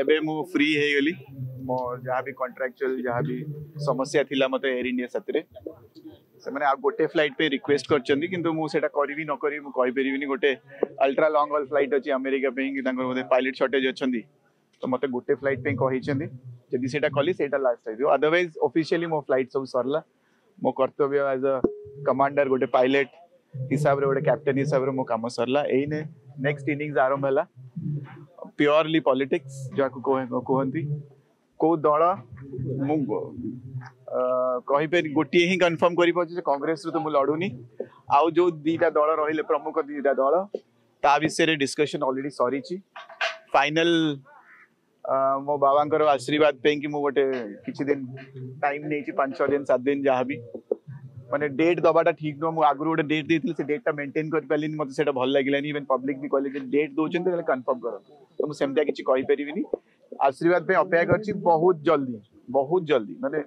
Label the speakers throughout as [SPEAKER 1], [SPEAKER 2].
[SPEAKER 1] एबे मु फ्री हे गेली मो जहां भी कॉन्ट्रैक्चुअल जहां भी समस्या थिला मते एयर इंडिया सतरे से माने आ गोटे फ्लाइट पे रिक्वेस्ट करचंदी किंतु मु सेटा करबी न करबी मु कहि परबी गोटे अल्ट्रा लॉन्ग हॉल फ्लाइट अछि अमेरिका पे कि तांकर मते पायलट शॉर्टेज अछंदी तो मते गोटे फ्लाइट पे कहिचंदी जदी सेटा कली सेटा लास्ट आइबो अदरवाइज ऑफिशियली मो फ्लाइट सब सरला मो कर्तव्य एज अ कमांडर गोटे पायलट हिसाब रे गोटे कैप्टन हिसाब रे मो काम सरला एई नेक्स्ट इनिंग्स आरंभ हला प्योरली पॉलिटिक्स जहाँ कहते कौ दल मु गोटे ही कनफर्म कर कंग्रेस रु तो मुझे लड़ूनी आज जो दीटा दल रही प्रमुख दीटा दल ता विषय डिस्कशन अलरेडी सरी फाइनल मो बाबा आशीर्वाद पे कि मुझे गोटे किद टाइम नहीं पांच छः दिन सात दिन जहाँ भी মানে ଡେଟ୍ ଦବାଟା ଠିକ୍ ନୁହଁ ମୁଁ ଆଗରୁ ଗୋଟେ ଡେଟ୍ ଦେଇଥିଲି ସେ ଡେଟ୍ଟା ମେଣ୍ଟେନ୍ କରିପାରିଲିନି ମୋତେ ସେଇଟା ଭଲ ଲାଗିଲାନି ଇଭେନ୍ ପବ୍ଲିକ୍ ବି କହିଲେ ଯେ ଡେଟ୍ ଦେଉଛନ୍ତି ତାହେଲେ କନଫର୍ମ କରନ୍ତୁ ତ ମୁଁ ସେମିତିଆ କିଛି କହିପାରିବିନି ଆଶୀର୍ବାଦ ପାଇଁ ଅପେକ୍ଷା କରିଛି ବହୁତ ଜଲ୍ଦି ବହୁତ ଜଲ୍ଦି ମାନେ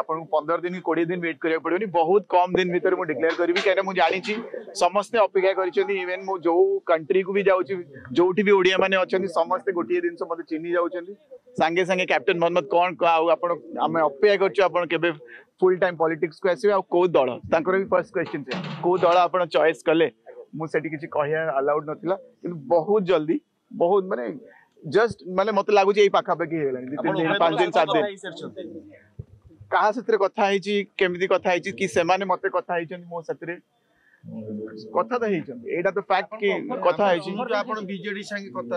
[SPEAKER 1] ଆପଣଙ୍କୁ ପନ୍ଦର ଦିନ କୋଡ଼ିଏ ଦିନ ୱେଟ୍ କରିବାକୁ ପଡ଼ିବନି ବହୁତ କମ୍ ଦିନ ଭିତରେ ମୁଁ ଡିକ୍ଲେୟାର କରିବି କାହିଁକିନା ମୁଁ ଜାଣିଛି ସମସ୍ତେ ଅପେକ୍ଷା କରିଛନ୍ତି ଇଭେନ୍ ମୁଁ ଯୋଉ କଣ୍ଟ୍ରିକୁ ବି ଯାଉଛି ଯୋଉଠି ବି ଓଡ଼ିଆମାନେ ଅଛନ୍ତି ସମସ୍ତେ ଗୋଟିଏ ଜିନିଷ ମୋତେ ଚିହ୍ନି ଯାଉଛନ୍ତି ସାଙ୍ଗେ ସାଙ୍ଗେ କ୍ୟାପ୍ଟେନ୍ ମହମ୍ମଦ କ'ଣ ଆଉ ଆପଣ ଆମେ ଅପେକ୍ଷା କରିଛୁ ଆପଣ କେବେ फुल टाइम पॉलिटिक्स को आसवे आ कौ दल तांकर भी फर्स्ट क्वेश्चन से कौ दल आप चॉइस कले मुझे किसी कह अलाउड नाला कि बहुत जल्दी बहुत मानने जस्ट मानने मत लगुच ये पाखापाखि पांच तो दिन सात
[SPEAKER 2] तो दिन
[SPEAKER 1] क्या साथी कथा केमी कथा कि से मत कथा मो साथी कथा तो ହେଇଛନ୍ତି ଏଇଟା ତ ଫ୍ୟାକ୍ଟ କି କଥା ହେଇଛି
[SPEAKER 2] ଆପଣ ବିଜେଡି ସାଙ୍ଗେ କଥା